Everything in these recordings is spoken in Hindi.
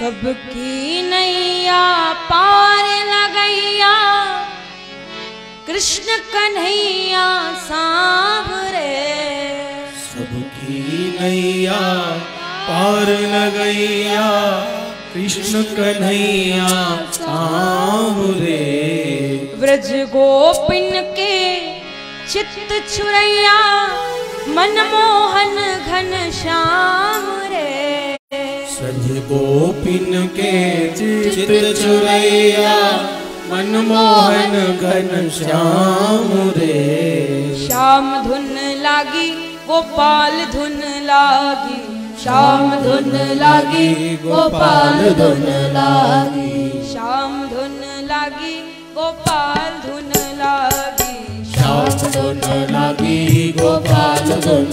सबकी नैया पार लगैया। कृष्ण कन्हैया सांवरे। सबकी नैया पार लगैया। कृष्ण कन्हैया सांवरे। व्रज गोपिन के चित्त छुरैया। मनमोहन घन श्याम सज गोपिन के चित चुरैया मनमोहन घन श्याम रे। श्याम धुन लागी गोपाल धुन लागी। श्याम धुन लागी गोपाल धुन लागी। श्याम धुन लागी गोपाल धुन लागी। श्याम धुन लागी गोपाल धुन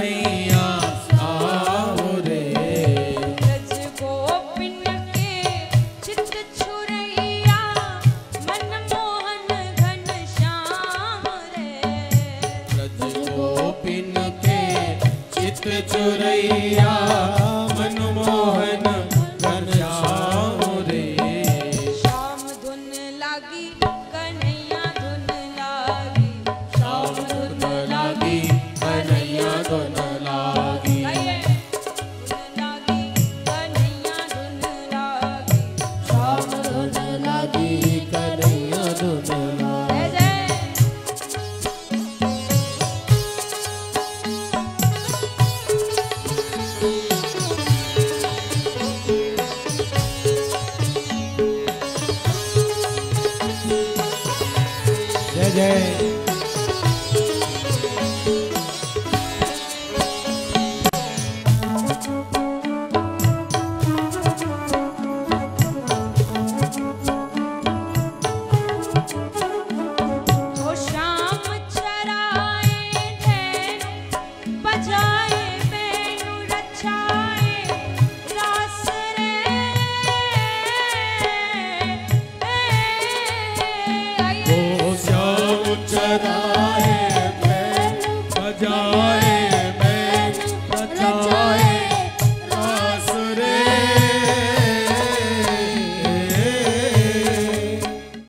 चुरैया मनमोहन रे। श्याम धुन लागी, कन्हैया धुन लागी। श्याम धुन लागी, कन्हैया धुन लागी। श्याम धुन लागी yeah. Father.